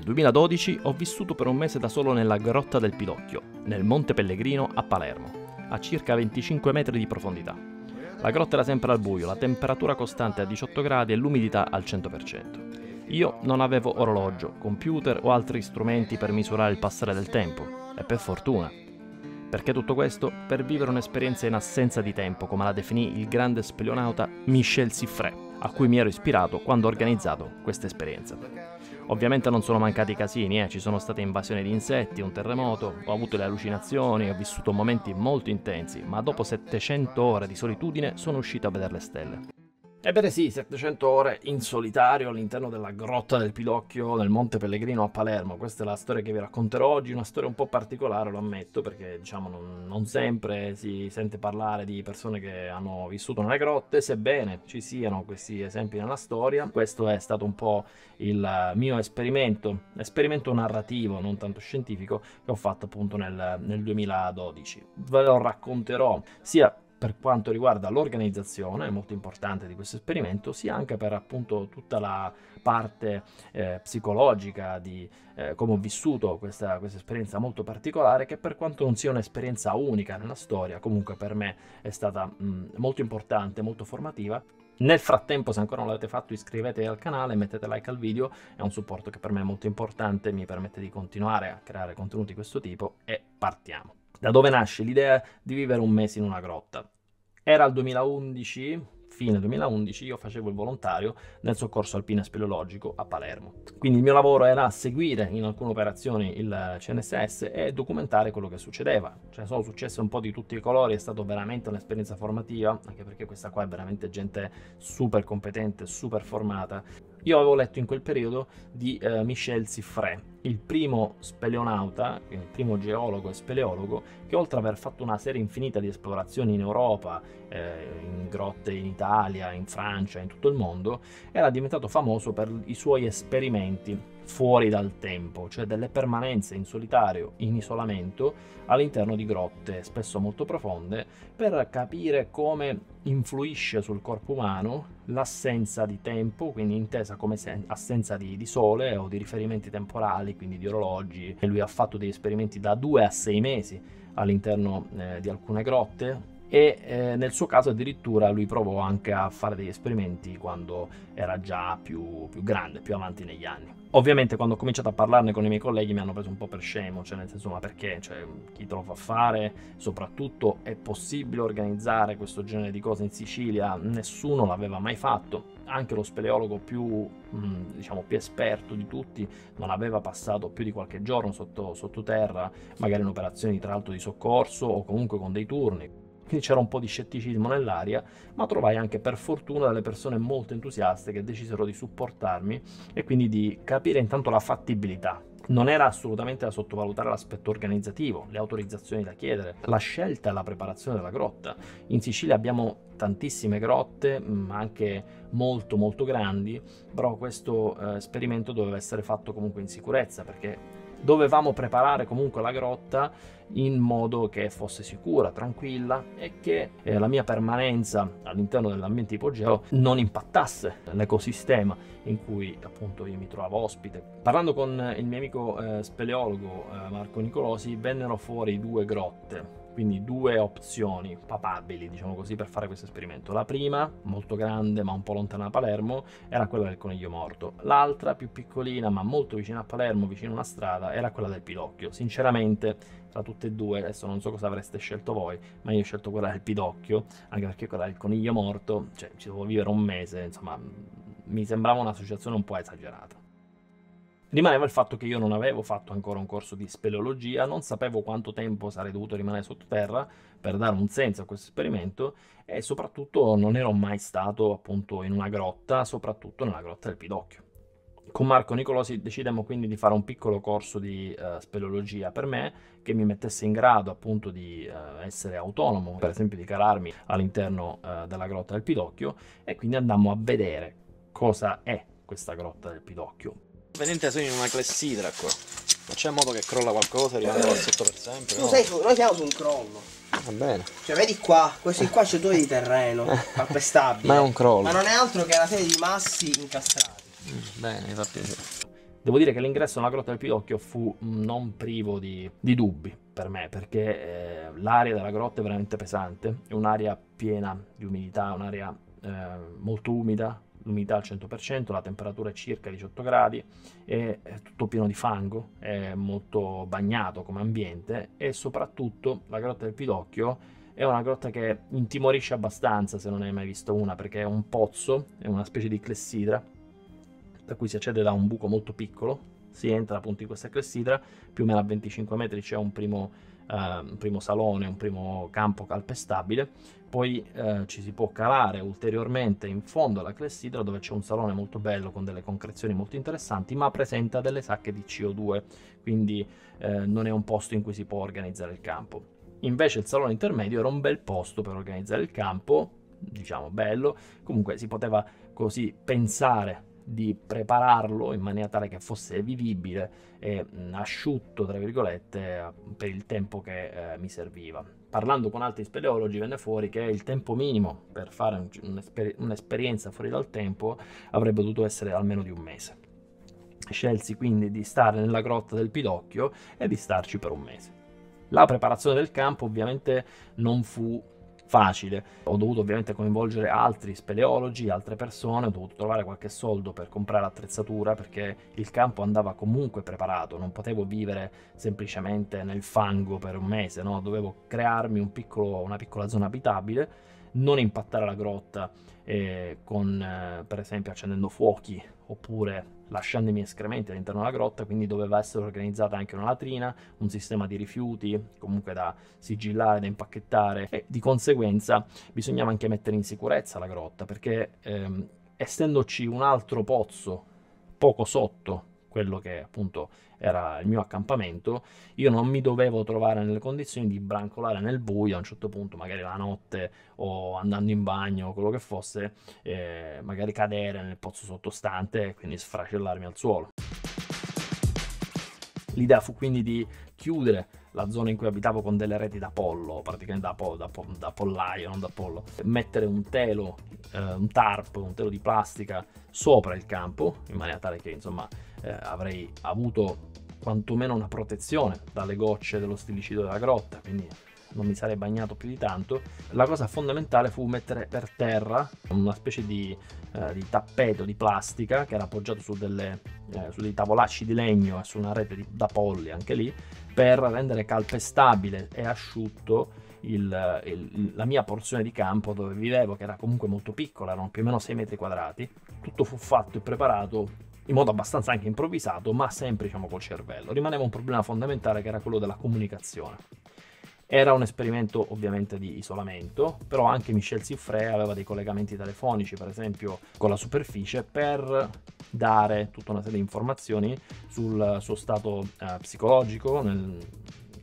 Nel 2012 ho vissuto per un mese da solo nella Grotta del Pidocchio, nel Monte Pellegrino a Palermo, a circa 25 metri di profondità. La grotta era sempre al buio, la temperatura costante a 18 gradi e l'umidità al 100%. Io non avevo orologio, computer o altri strumenti per misurare il passare del tempo, e per fortuna. Perché tutto questo? Per vivere un'esperienza in assenza di tempo, come la definì il grande spelionauta Michel Siffre, a cui mi ero ispirato quando ho organizzato questa esperienza. Ovviamente non sono mancati casini, eh. ci sono state invasioni di insetti, un terremoto, ho avuto le allucinazioni, ho vissuto momenti molto intensi, ma dopo 700 ore di solitudine sono uscito a vedere le stelle. Ebbene sì, 700 ore in solitario all'interno della grotta del Pidocchio nel Monte Pellegrino a Palermo. Questa è la storia che vi racconterò oggi, una storia un po' particolare, lo ammetto, perché diciamo non, non sempre si sente parlare di persone che hanno vissuto nelle grotte, sebbene ci siano questi esempi nella storia. Questo è stato un po' il mio esperimento, esperimento narrativo, non tanto scientifico, che ho fatto appunto nel, nel 2012. Ve lo racconterò sia per quanto riguarda l'organizzazione, molto importante di questo esperimento, sia anche per appunto tutta la parte eh, psicologica di eh, come ho vissuto questa, questa, esperienza molto particolare, che per quanto non sia un'esperienza unica nella storia, comunque per me è stata mh, molto importante, molto formativa. Nel frattempo, se ancora non l'avete fatto, iscrivetevi al canale, mettete like al video, è un supporto che per me è molto importante, mi permette di continuare a creare contenuti di questo tipo e partiamo. Da dove nasce l'idea di vivere un mese in una grotta? Era il 2011, fine 2011, io facevo il volontario nel soccorso alpino e speleologico a Palermo. Quindi il mio lavoro era seguire in alcune operazioni il CNSS e documentare quello che succedeva. Cioè sono successe un po' di tutti i colori, è stata veramente un'esperienza formativa, anche perché questa qua è veramente gente super competente, super formata. Io avevo letto in quel periodo di uh, Michel Siffre, il primo speleonauta, il primo geologo e speleologo, che oltre ad aver fatto una serie infinita di esplorazioni in Europa, eh, in grotte in Italia, in Francia, in tutto il mondo, era diventato famoso per i suoi esperimenti fuori dal tempo, cioè delle permanenze in solitario, in isolamento, all'interno di grotte spesso molto profonde, per capire come influisce sul corpo umano l'assenza di tempo, quindi intesa come assenza di, di, sole o di riferimenti temporali, quindi di orologi. E lui ha fatto degli esperimenti da due a sei mesi all'interno eh, di alcune grotte e eh, nel suo caso addirittura lui provò anche a fare degli esperimenti quando era già più, più grande, più avanti negli anni. Ovviamente quando ho cominciato a parlarne con i miei colleghi mi hanno preso un po' per scemo, cioè nel senso ma perché? Cioè, chi te lo fa fare? Soprattutto è possibile organizzare questo genere di cose in Sicilia? Nessuno l'aveva mai fatto, anche lo speleologo più, mh, diciamo, più esperto di tutti non aveva passato più di qualche giorno sotto, sottoterra, magari in operazioni tra l'altro di soccorso o comunque con dei turni quindi c'era un po' di scetticismo nell'aria, ma trovai anche per fortuna delle persone molto entusiaste che decisero di supportarmi e quindi di capire intanto la fattibilità. Non era assolutamente da sottovalutare l'aspetto organizzativo, le autorizzazioni da chiedere, la scelta e la preparazione della grotta. In Sicilia abbiamo tantissime grotte, ma anche molto molto grandi, però questo eh, esperimento doveva essere fatto comunque in sicurezza perché dovevamo preparare comunque la grotta in modo che fosse sicura, tranquilla e che eh, la mia permanenza all'interno dell'ambiente ipogeo non impattasse l'ecosistema in cui appunto io mi trovavo ospite. Parlando con il mio amico eh, speleologo eh, Marco Nicolosi vennero fuori due grotte quindi due opzioni papabili, diciamo così, per fare questo esperimento. La prima, molto grande ma un po' lontana da Palermo, era quella del coniglio morto. L'altra, più piccolina ma molto vicina a Palermo, vicino a una strada, era quella del Pidocchio. Sinceramente, tra tutte e due, adesso non so cosa avreste scelto voi, ma io ho scelto quella del Pidocchio, anche perché quella del coniglio morto, cioè ci devo vivere un mese, insomma, mi sembrava un'associazione un po' esagerata. Rimaneva il fatto che io non avevo fatto ancora un corso di speleologia, non sapevo quanto tempo sarei dovuto rimanere sottoterra per dare un senso a questo esperimento e soprattutto non ero mai stato appunto in una grotta, soprattutto nella grotta del Pidocchio. Con Marco Nicolosi decidemmo quindi di fare un piccolo corso di uh, speleologia per me che mi mettesse in grado appunto di uh, essere autonomo, per esempio di calarmi all'interno uh, della grotta del Pidocchio e quindi andammo a vedere cosa è questa grotta del Pidocchio Vedente sono in una clessidra qua. Ma c'è modo che crolla qualcosa e rimane sotto per sempre? Tu no? sei su, noi siamo su un crollo. Va bene. Cioè vedi qua, questi qua c'è due di terreno, calpestabile. Ma è un crollo. Ma non è altro che una serie di massi incastrati. Mm, bene, mi fa piacere. Devo dire che l'ingresso nella grotta del Pidocchio fu non privo di, di dubbi per me, perché eh, l'area della grotta è veramente pesante, è un'area piena di umidità, un'area eh, molto umida, l'umidità al 100%, la temperatura è circa 18 gradi, è, tutto pieno di fango, è molto bagnato come ambiente e soprattutto la grotta del Pidocchio è una grotta che intimorisce abbastanza se non hai mai visto una perché è un pozzo, è una specie di clessidra da cui si accede da un buco molto piccolo, si entra appunto in questa clessidra, più o meno a 25 metri c'è un primo, uh, un primo salone, un primo campo calpestabile, poi uh, ci si può calare ulteriormente in fondo alla clessidra dove c'è un salone molto bello con delle concrezioni molto interessanti, ma presenta delle sacche di CO2, quindi uh, non è un posto in cui si può organizzare il campo. Invece il salone intermedio era un bel posto per organizzare il campo, diciamo bello, comunque si poteva così pensare di prepararlo in maniera tale che fosse vivibile e asciutto, tra virgolette, per il tempo che eh, mi serviva. Parlando con altri speleologi venne fuori che il tempo minimo per fare un'esper- un'esperienza fuori dal tempo avrebbe dovuto essere almeno di un mese. Scelsi quindi di stare nella grotta del Pidocchio e di starci per un mese. La preparazione del campo ovviamente non fu facile. Ho dovuto ovviamente coinvolgere altri speleologi, altre persone, ho dovuto trovare qualche soldo per comprare attrezzatura perché il campo andava comunque preparato, non potevo vivere semplicemente nel fango per un mese, no? dovevo crearmi un piccolo, una piccola zona abitabile, non impattare la grotta eh, con eh, per esempio accendendo fuochi oppure lasciando i miei escrementi all'interno della grotta, quindi doveva essere organizzata anche una latrina, un sistema di rifiuti, comunque da sigillare, da impacchettare. E di conseguenza bisognava anche mettere in sicurezza la grotta, perché ehm, essendoci un altro pozzo poco sotto quello che appunto era il mio accampamento, io non mi dovevo trovare nelle condizioni di brancolare nel buio a un certo punto, magari la notte o andando in bagno o quello che fosse, eh, magari cadere nel pozzo sottostante e quindi sfracellarmi al suolo. L'idea fu quindi di chiudere la zona in cui abitavo con delle reti da pollo, praticamente da, po- da, po- da pollaio, non da pollo, mettere un telo, eh, un tarp, un telo di plastica sopra il campo, in maniera tale che insomma eh, avrei avuto quantomeno una protezione dalle gocce dello stilicido della grotta, quindi non mi sarei bagnato più di tanto. La cosa fondamentale fu mettere per terra una specie di, eh, di tappeto di plastica che era appoggiato su, delle, eh, su dei tavolacci di legno e su una rete di, da polli anche lì per rendere calpestabile e asciutto il, il, la mia porzione di campo dove vivevo, che era comunque molto piccola, erano più o meno 6 metri quadrati. Tutto fu fatto e preparato in modo abbastanza anche improvvisato, ma sempre diciamo col cervello. Rimaneva un problema fondamentale che era quello della comunicazione. Era un esperimento ovviamente di isolamento, però anche Michel Siffre aveva dei collegamenti telefonici, per esempio con la superficie, per dare tutta una serie di informazioni sul suo stato eh, psicologico, nel,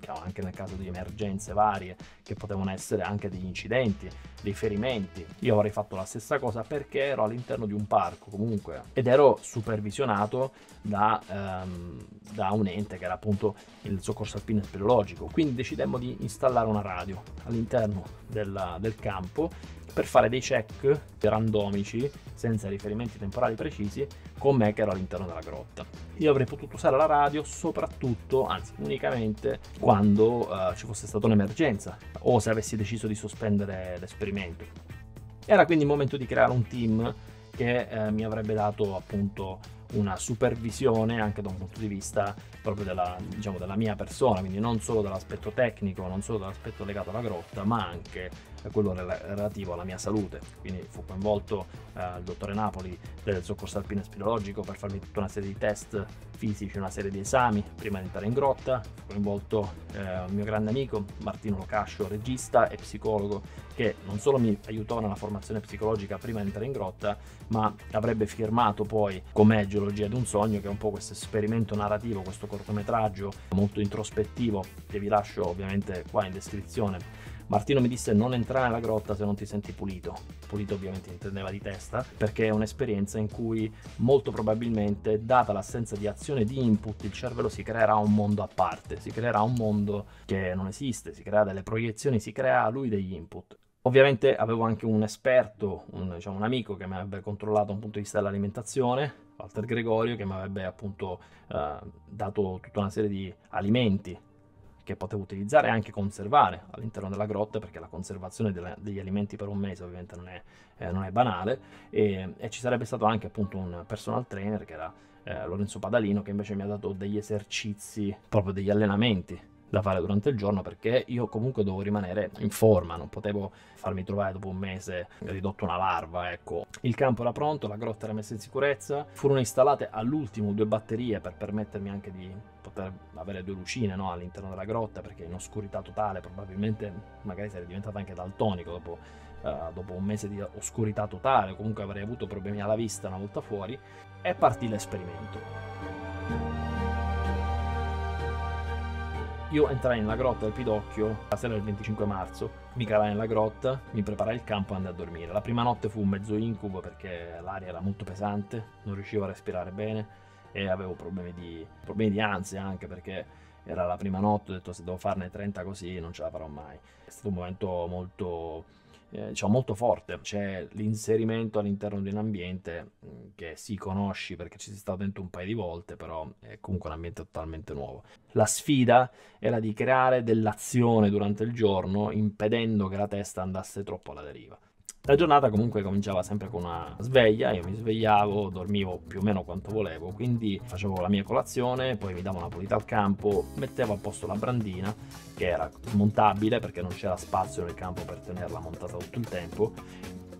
anche nel caso di emergenze varie che potevano essere anche degli incidenti, dei ferimenti. Io avrei fatto la stessa cosa perché ero all'interno di un parco comunque ed ero supervisionato da, um, da un ente che era appunto il soccorso alpino speleologico. Quindi decidemmo di installare una radio all'interno della, del campo per fare dei check randomici senza riferimenti temporali precisi con me che ero all'interno della grotta. Io avrei potuto usare la radio soprattutto, anzi unicamente, quando uh, ci fosse stata un'emergenza o se avessi deciso di sospendere l'esperimento. Era quindi il momento di creare un team che eh, mi avrebbe dato appunto una supervisione anche da un punto di vista proprio della, diciamo, della mia persona, quindi non solo dall'aspetto tecnico, non solo dall'aspetto legato alla grotta, ma anche quello relativo alla mia salute. Quindi fu coinvolto eh, il dottore Napoli del soccorso alpino e speleologico per farmi tutta una serie di test fisici, una serie di esami prima di entrare in grotta, fu coinvolto eh, un mio grande amico Martino Locascio, regista e psicologo, che non solo mi aiutò nella formazione psicologica prima di entrare in grotta, ma avrebbe firmato poi come Geologia di un sogno, che è un po' questo esperimento narrativo, questo cortometraggio molto introspettivo, che vi lascio ovviamente qua in descrizione Martino mi disse non entrare nella grotta se non ti senti pulito. Pulito ovviamente intendeva di testa, perché è un'esperienza in cui molto probabilmente, data l'assenza di azione di input, il cervello si creerà un mondo a parte, si creerà un mondo che non esiste, si crea delle proiezioni, si crea a lui degli input. Ovviamente avevo anche un esperto, un, diciamo, un amico che mi avrebbe controllato un punto di vista dell'alimentazione, Walter Gregorio, che mi avrebbe appunto eh, dato tutta una serie di alimenti che potevo utilizzare e anche conservare all'interno della grotta, perché la conservazione delle, degli alimenti per un mese ovviamente non è, eh, non è banale, e, e, ci sarebbe stato anche appunto un personal trainer che era eh, Lorenzo Padalino, che invece mi ha dato degli esercizi, proprio degli allenamenti da fare durante il giorno perché io comunque dovevo rimanere in forma, non potevo farmi trovare dopo un mese ridotto una larva, ecco. Il campo era pronto, la grotta era messa in sicurezza, furono installate all'ultimo due batterie per permettermi anche di poter avere due lucine no, all'interno della grotta perché in oscurità totale probabilmente magari sarei diventato anche daltonico dopo, uh, dopo un mese di oscurità totale, comunque avrei avuto problemi alla vista una volta fuori e partì l'esperimento. Io entrai nella grotta del Pidocchio la sera del 25 marzo, mi calai nella grotta, mi preparai il campo e andai a dormire. La prima notte fu un mezzo incubo perché l'aria era molto pesante, non riuscivo a respirare bene e avevo problemi di, problemi di ansia anche perché era la prima notte, ho detto se devo farne 30 così non ce la farò mai. È stato un momento molto eh, diciamo, molto forte. C'è l'inserimento all'interno di un ambiente mm, che si conosci perché ci si sta dentro un paio di volte, però è comunque un ambiente totalmente nuovo. La sfida era di creare dell'azione durante il giorno impedendo che la testa andasse troppo alla deriva. La giornata comunque cominciava sempre con una sveglia, io mi svegliavo, dormivo più o meno quanto volevo, quindi facevo la mia colazione, poi mi davo una pulita al campo, mettevo a posto la brandina, che era smontabile perché non c'era spazio nel campo per tenerla montata tutto il tempo,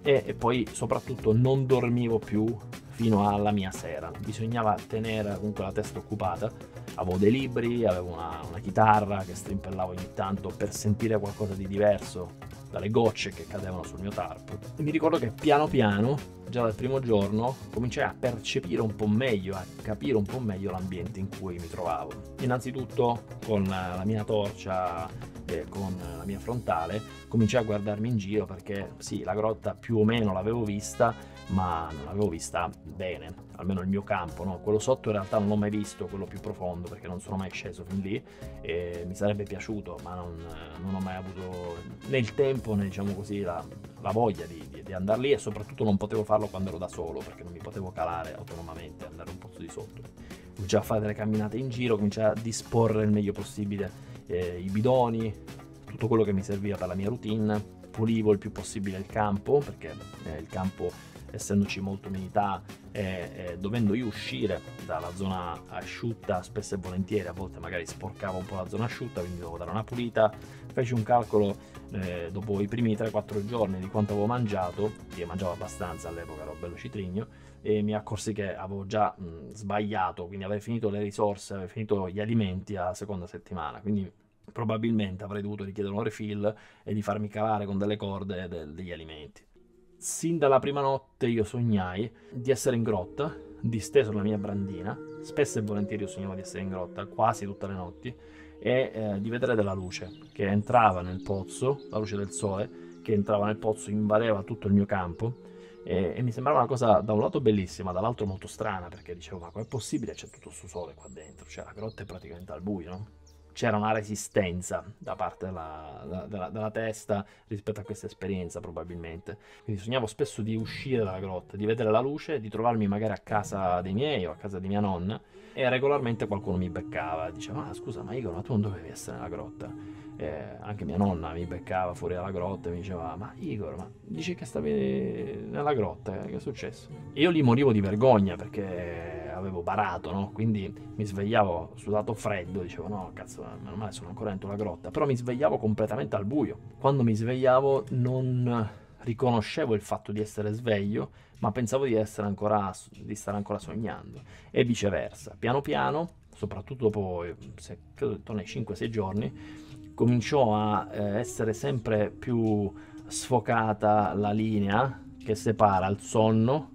e, e poi soprattutto non dormivo più fino alla mia sera, bisognava tenere comunque la testa occupata, avevo dei libri, avevo una, una chitarra che strimpellavo ogni tanto per sentire qualcosa di diverso dalle gocce che cadevano sul mio tarp. E mi ricordo che piano piano, già dal primo giorno, cominciai a percepire un po' meglio, a capire un po' meglio l'ambiente in cui mi trovavo. Innanzitutto con la mia torcia e con la mia frontale cominciai a guardarmi in giro perché sì, la grotta più o meno l'avevo vista, ma non l'avevo vista bene, almeno il mio campo, no? quello sotto in realtà non l'ho mai visto, quello più profondo, perché non sono mai sceso fin lì e mi sarebbe piaciuto, ma non, non ho mai avuto né il tempo né diciamo così la, la voglia di, di, di, andare lì e soprattutto non potevo farlo quando ero da solo, perché non mi potevo calare autonomamente, andare un po' di sotto. Cominciai a fare delle camminate in giro, cominciai a disporre il meglio possibile eh, i bidoni, tutto quello che mi serviva per la mia routine, pulivo il più possibile il campo, perché eh, il campo essendoci molta umidità e, e, dovendo io uscire dalla zona asciutta spesso e volentieri, a volte magari sporcavo un po' la zona asciutta, quindi dovevo dare una pulita, feci un calcolo eh, dopo i primi 3-4 giorni di quanto avevo mangiato, che mangiavo abbastanza all'epoca, ero bello citrigno, e mi accorsi che avevo già mh, sbagliato, quindi avevo finito le risorse, avevo finito gli alimenti alla seconda settimana, quindi probabilmente avrei dovuto richiedere un refill e di farmi cavare con delle corde de- degli alimenti. Sin dalla prima notte io sognai di essere in grotta, disteso sulla mia brandina, spesso e volentieri io sognavo di essere in grotta, quasi tutte le notti, e eh, di vedere della luce che entrava nel pozzo, la luce del sole, che entrava nel pozzo, invadeva tutto il mio campo, e, e mi sembrava una cosa da un lato bellissima, dall'altro molto strana, perché dicevo, ma com'è possibile? C'è tutto questo sole qua dentro, cioè la grotta è praticamente al buio, no? C'era una resistenza da parte della, della, della, testa rispetto a questa esperienza probabilmente. Quindi sognavo spesso di uscire dalla grotta, di vedere la luce, di trovarmi magari a casa dei miei o a casa di mia nonna e regolarmente qualcuno mi beccava, diceva ah scusa ma Igor ma tu non dovevi essere nella grotta? Eh, anche mia nonna mi beccava fuori dalla grotta e mi diceva ma Igor ma dici che stavi nella grotta che è successo? E io lì morivo di vergogna perché avevo barato no? quindi mi svegliavo sudato freddo dicevo no cazzo meno male sono ancora dentro la grotta però mi svegliavo completamente al buio quando mi svegliavo non riconoscevo il fatto di essere sveglio ma pensavo di, essere ancora, di stare ancora sognando e viceversa piano piano soprattutto dopo se, credo intorno ai 5-6 giorni cominciò a eh, essere sempre più sfocata la linea che separa il sonno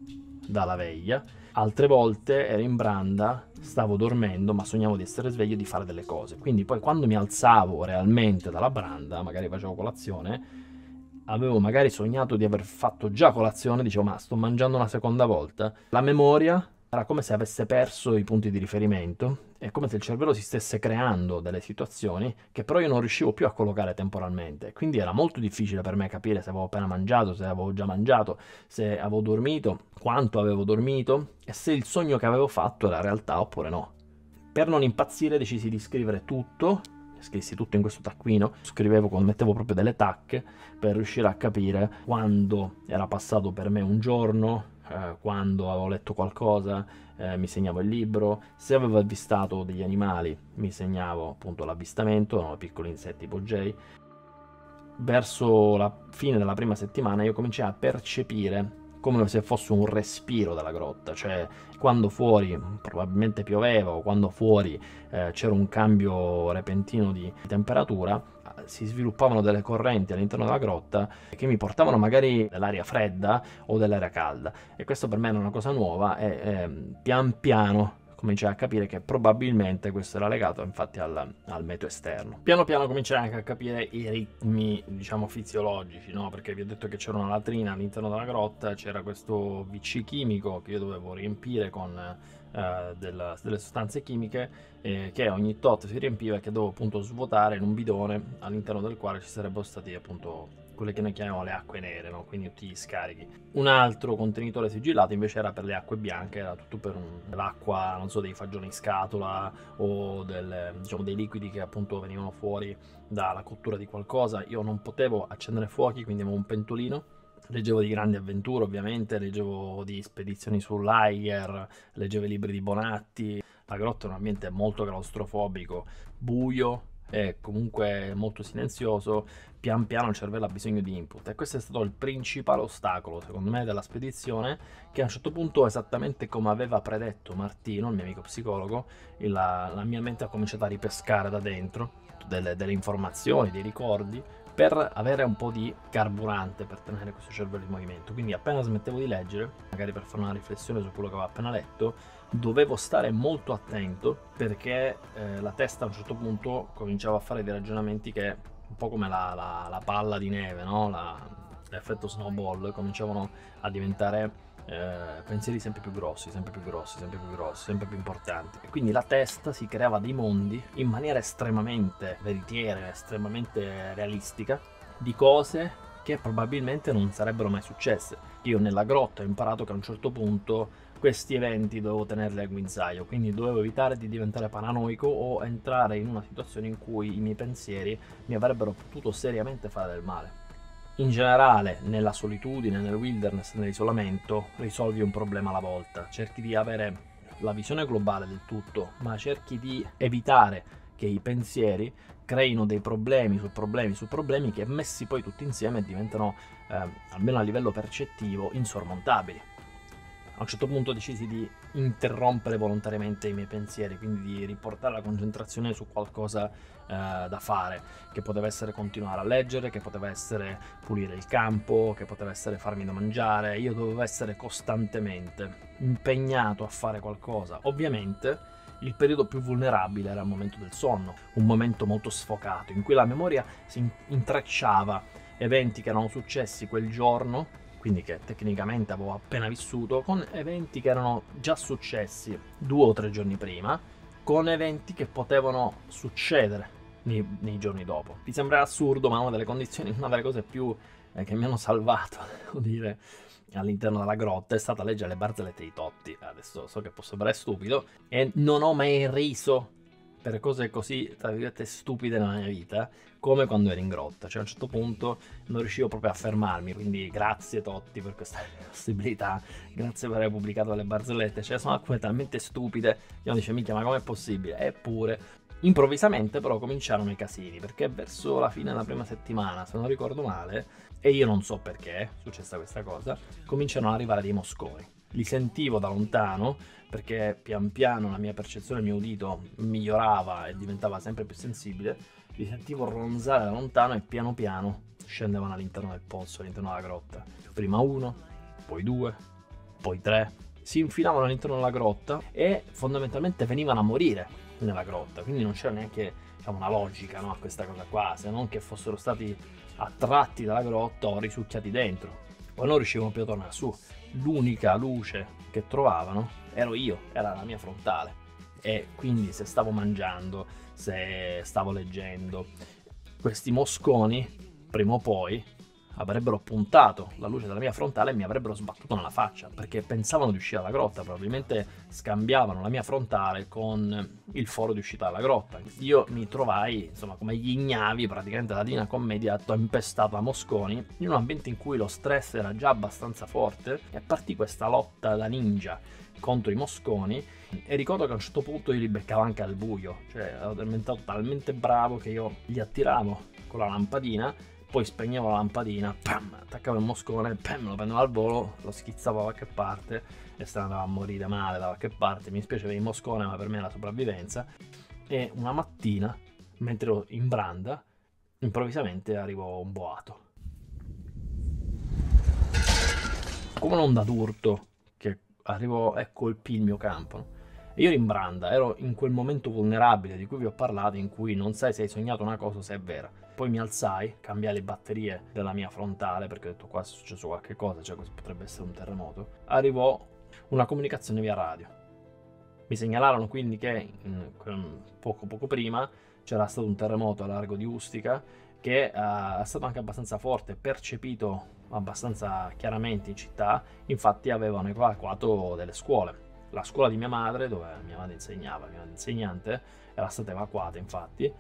dalla veglia. Altre volte ero in branda, stavo dormendo, ma sognavo di essere sveglio e di fare delle cose. Quindi poi quando mi alzavo realmente dalla branda, magari facevo colazione, avevo magari sognato di aver fatto già colazione, dicevo ma sto mangiando una seconda volta. La memoria Era come se avesse perso i punti di riferimento, è come se il cervello si stesse creando delle situazioni che però io non riuscivo più a collocare temporalmente. Quindi era molto difficile per me capire se avevo appena mangiato, se avevo già mangiato, se avevo dormito, quanto avevo dormito e se il sogno che avevo fatto era realtà oppure no. Per non impazzire decisi di scrivere tutto scrissi tutto in questo taccuino, scrivevo, mettevo proprio delle tacche per riuscire a capire quando era passato per me un giorno, eh, quando avevo letto qualcosa, eh, mi segnavo il libro, se avevo avvistato degli animali, mi segnavo appunto l'avvistamento, erano piccoli insetti ipogei. Verso la fine della prima settimana io cominciai a percepire come se fosse un respiro della grotta, cioè quando fuori probabilmente pioveva o quando fuori eh, c'era un cambio repentino di temperatura, si sviluppavano delle correnti all'interno della grotta che mi portavano magari dell'aria fredda o dell'aria calda e questo per me era una cosa nuova e eh, pian piano cominciai a capire che probabilmente questo era legato infatti al, al meteo esterno. Piano piano cominciai anche a capire i ritmi, diciamo, fisiologici, no? Perché vi ho detto che c'era una latrina all'interno della grotta, c'era questo VC chimico che io dovevo riempire con eh, della, delle sostanze chimiche eh, che ogni tot si riempiva e che dovevo appunto svuotare in un bidone all'interno del quale ci sarebbero stati appunto quelle che noi chiamiamo le acque nere, no? quindi tutti gli scarichi. Un altro contenitore sigillato invece era per le acque bianche, era tutto per un, l'acqua, non so, dei fagioli in scatola o del, diciamo, dei liquidi che appunto venivano fuori dalla cottura di qualcosa. Io non potevo accendere fuochi, quindi avevo un pentolino. Leggevo di grandi avventure ovviamente, leggevo di spedizioni sull'Aiger, leggevo i libri di Bonatti. La grotta è un ambiente molto claustrofobico, buio, è comunque molto silenzioso, pian piano il cervello ha bisogno di input e questo è stato il principale ostacolo secondo me della spedizione che a un certo punto esattamente come aveva predetto Martino, il mio amico psicologo, la, la mia mente ha cominciato a ripescare da dentro delle, delle informazioni, dei ricordi per avere un po' di carburante per tenere questo cervello in movimento. Quindi appena smettevo di leggere, magari per fare una riflessione su quello che avevo appena letto, dovevo stare molto attento perché eh, la testa a un certo punto cominciava a fare dei ragionamenti che un po' come la, la, la palla di neve, no? la, l'effetto snowball, cominciavano a diventare eh, pensieri sempre più grossi, sempre più grossi, sempre più grossi, sempre più importanti. E quindi la testa si creava dei mondi in maniera estremamente veritiera, estremamente realistica, di cose che probabilmente non sarebbero mai successe. Io nella grotta ho imparato che a un certo punto questi eventi dovevo tenerli a guinzaglio, quindi dovevo evitare di diventare paranoico o entrare in una situazione in cui i miei pensieri mi avrebbero potuto seriamente fare del male. In generale, nella solitudine, nel wilderness, nell'isolamento, risolvi un problema alla volta, cerchi di avere la visione globale del tutto, ma cerchi di evitare che i pensieri creino dei problemi su problemi su problemi che messi poi tutti insieme diventano, eh, almeno a livello percettivo, insormontabili a un certo punto decisi di interrompere volontariamente i miei pensieri, quindi di riportare la concentrazione su qualcosa eh, da fare, che poteva essere continuare a leggere, che poteva essere pulire il campo, che poteva essere farmi da mangiare, io dovevo essere costantemente impegnato a fare qualcosa. Ovviamente il periodo più vulnerabile era il momento del sonno, un momento molto sfocato, in cui la memoria si intrecciava eventi che erano successi quel giorno quindi che tecnicamente avevo appena vissuto, con eventi che erano già successi due o tre giorni prima, con eventi che potevano succedere nei, nei giorni dopo. Vi sembra assurdo, ma una delle condizioni, una delle cose più eh, che mi hanno salvato, devo dire, all'interno della grotta è stata leggere le barzellette di Totti. Adesso so che può sembrare stupido, e non ho mai riso per cose così, tra virgolette, stupide nella mia vita, come quando ero in grotta. Cioè a un certo punto non riuscivo proprio a fermarmi, quindi grazie Totti per questa possibilità, grazie per aver pubblicato le barzellette. Cioè sono alcune talmente stupide, io dice, minchia, ma com'è possibile? Eppure, improvvisamente però cominciarono i casini, perché verso la fine della prima settimana, se non ricordo male, e io non so perché è successa questa cosa, cominciano ad arrivare dei mosconi li sentivo da lontano perché pian piano la mia percezione, il mio udito migliorava e diventava sempre più sensibile, li sentivo ronzare da lontano e piano piano scendevano all'interno del pozzo, all'interno della grotta. Prima uno, poi due, poi tre. Si infilavano all'interno della grotta e fondamentalmente venivano a morire nella grotta, quindi non c'era neanche diciamo, una logica no, a questa cosa qua, se non che fossero stati attratti dalla grotta o risucchiati dentro, o non riuscivano più a tornare su l'unica luce che trovavano ero io, era la mia frontale. E quindi se stavo mangiando, se stavo leggendo, questi mosconi, prima o poi, avrebbero puntato la luce della mia frontale e mi avrebbero sbattuto nella faccia perché pensavano di uscire dalla grotta, probabilmente scambiavano la mia frontale con il foro di uscita dalla grotta. Io mi trovai, insomma, come gli ignavi, praticamente la Dina Commedia tempestato a Mosconi, in un ambiente in cui lo stress era già abbastanza forte e partì questa lotta da ninja contro i Mosconi e ricordo che a un certo punto io li beccavo anche al buio, cioè ero diventato talmente bravo che io li attiravo con la lampadina poi spegnevo la lampadina, pam, attaccavo il moscone, pam, lo prendevo al volo, lo schizzavo da qualche parte e se ne andava a morire male da qualche parte. Mi spiace per il moscone, ma per me la sopravvivenza. E una mattina, mentre ero in branda, improvvisamente arrivò un boato. Come un'onda d'urto che arrivò e colpì il mio campo. E io ero in branda, ero in quel momento vulnerabile di cui vi ho parlato, in cui non sai se hai sognato una cosa o se è vera poi mi alzai, cambiai le batterie della mia frontale perché ho detto qua è successo qualche cosa, cioè potrebbe essere un terremoto. Arrivò una comunicazione via radio. Mi segnalarono quindi che poco poco prima c'era stato un terremoto a largo di Ustica che uh, è stato anche abbastanza forte, percepito abbastanza chiaramente in città, infatti avevano evacuato delle scuole. La scuola di mia madre, dove mia madre insegnava, mia madre insegnante, era stata evacuata infatti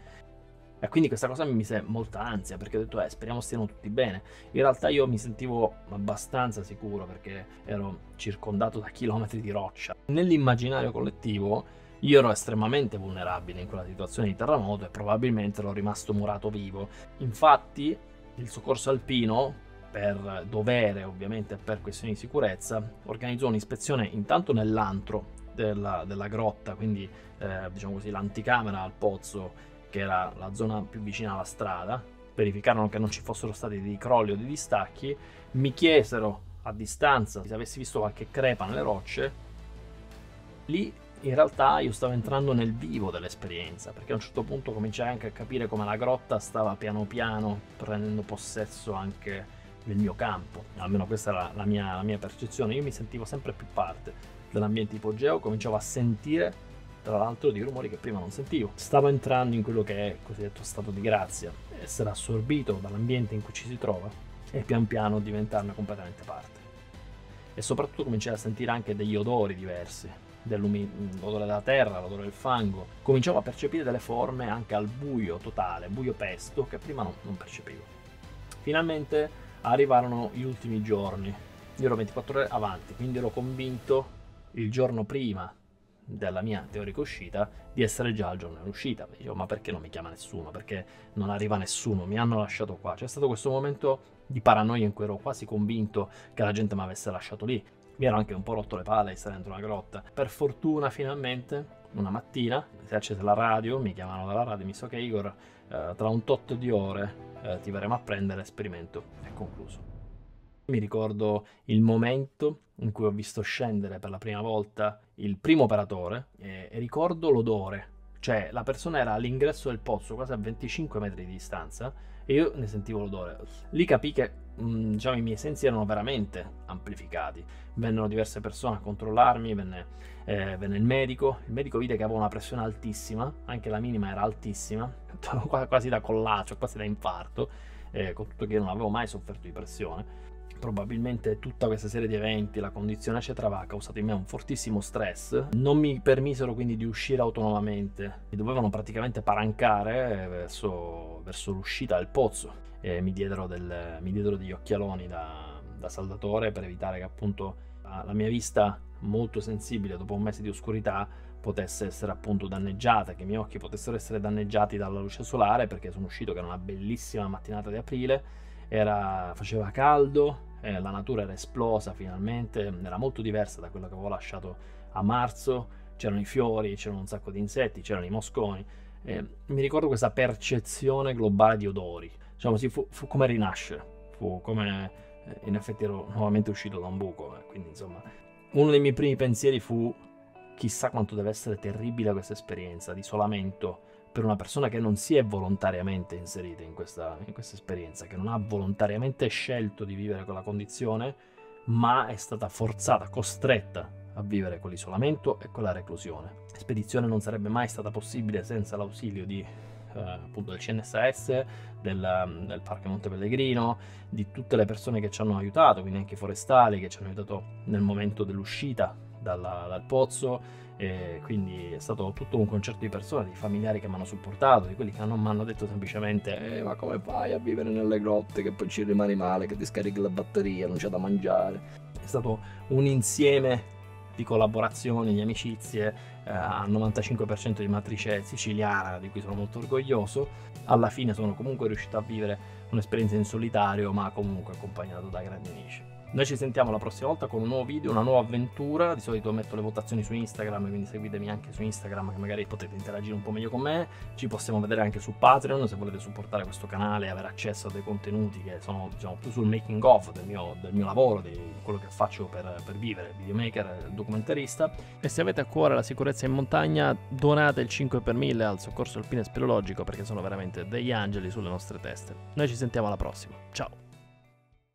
e quindi questa cosa mi mise molta ansia perché ho detto, eh, speriamo stiano tutti bene. In realtà io mi sentivo abbastanza sicuro perché ero circondato da chilometri di roccia. Nell'immaginario collettivo io ero estremamente vulnerabile in quella situazione di terremoto e probabilmente ero rimasto murato vivo. Infatti il soccorso alpino per dovere ovviamente per questioni di sicurezza, organizzò un'ispezione intanto nell'antro della, della grotta, quindi eh, diciamo così l'anticamera al pozzo che era la zona più vicina alla strada, verificarono che non ci fossero stati dei crolli o dei distacchi, mi chiesero a distanza se avessi visto qualche crepa nelle rocce, lì in realtà io stavo entrando nel vivo dell'esperienza, perché a un certo punto cominciai anche a capire come la grotta stava piano piano prendendo possesso anche del mio campo, almeno questa era la mia, la mia percezione, io mi sentivo sempre più parte dell'ambiente ipogeo, cominciavo a sentire tra l'altro di rumori che prima non sentivo. Stavo entrando in quello che è il cosiddetto stato di grazia, essere assorbito dall'ambiente in cui ci si trova e pian piano diventarne completamente parte. E soprattutto cominciai a sentire anche degli odori diversi, l'odore della terra, l'odore del fango. Cominciavo a percepire delle forme anche al buio totale, buio pesto, che prima non, non percepivo. Finalmente arrivarono gli ultimi giorni. Io ero 24 ore avanti, quindi ero convinto il giorno prima della mia teorica uscita di essere già al giorno dell'uscita. Dicevo, ma perché non mi chiama nessuno? Perché non arriva nessuno? Mi hanno lasciato qua. C'è stato questo momento di paranoia in cui ero quasi convinto che la gente mi avesse lasciato lì. Mi ero anche un po' rotto le palle stare dentro una grotta. Per fortuna, finalmente, una mattina, si è accesa la radio, mi chiamano dalla radio e mi so che Igor, eh, tra un tot di ore eh, ti verremo a prendere, l'esperimento è concluso. Mi ricordo il momento in cui ho visto scendere per la prima volta il primo operatore e, ricordo l'odore, cioè la persona era all'ingresso del pozzo, quasi a 25 metri di distanza, e io ne sentivo l'odore. Lì capì che mh, diciamo, i miei sensi erano veramente amplificati. Vennero diverse persone a controllarmi, venne, eh, venne, il medico. Il medico vide che avevo una pressione altissima, anche la minima era altissima, quasi da collaccio, quasi da infarto, eh, con tutto che io non avevo mai sofferto di pressione probabilmente tutta questa serie di eventi, la condizione eccetera, aveva causato in me un fortissimo stress. Non mi permisero quindi di uscire autonomamente, mi dovevano praticamente parancare verso, verso l'uscita del pozzo e mi diedero, del, mi diedero degli occhialoni da, da, saldatore per evitare che appunto la, mia vista molto sensibile dopo un mese di oscurità potesse essere appunto danneggiata, che i miei occhi potessero essere danneggiati dalla luce solare perché sono uscito che era una bellissima mattinata di aprile, era, faceva caldo, eh, la natura era esplosa finalmente, era molto diversa da quello che avevo lasciato a marzo, c'erano i fiori, c'erano un sacco di insetti, c'erano i mosconi. Eh, mi ricordo questa percezione globale di odori, diciamo sì, fu, fu come rinascere, fu come eh, in effetti ero nuovamente uscito da un buco, eh, quindi insomma uno dei miei primi pensieri fu chissà quanto deve essere terribile questa esperienza di isolamento per una persona che non si è volontariamente inserita in questa, in questa esperienza, che non ha volontariamente scelto di vivere quella condizione, ma è stata forzata, costretta a vivere con l'isolamento e con la reclusione. Spedizione non sarebbe mai stata possibile senza l'ausilio di, eh, appunto del CNSS, del, del Parco Monte Pellegrino, di tutte le persone che ci hanno aiutato, quindi anche i forestali che ci hanno aiutato nel momento dell'uscita dalla, dal pozzo. E quindi è stato tutto un concerto di persone, di familiari che mi hanno supportato, di quelli che non mi hanno detto semplicemente eh, ma come fai a vivere nelle grotte che poi ci rimani male, che ti scarichi la batteria, non c'è da mangiare. È stato un insieme di collaborazioni, di amicizie, eh, al 95% di matrice siciliana, di cui sono molto orgoglioso. Alla fine sono comunque riuscito a vivere un'esperienza in solitario, ma comunque accompagnato da grandi amici. Noi ci sentiamo la prossima volta con un nuovo video, una nuova avventura. Di solito metto le votazioni su Instagram, quindi seguitemi anche su Instagram che magari potete interagire un po' meglio con me. Ci possiamo vedere anche su Patreon se volete supportare questo canale e avere accesso a dei contenuti che sono diciamo, più sul making of del mio, del mio lavoro, di quello che faccio per, per vivere, videomaker, documentarista. E se avete a cuore la sicurezza in montagna, donate il 5 per 1000 al soccorso alpino e speleologico perché sono veramente degli angeli sulle nostre teste. Noi ci sentiamo alla prossima. Ciao!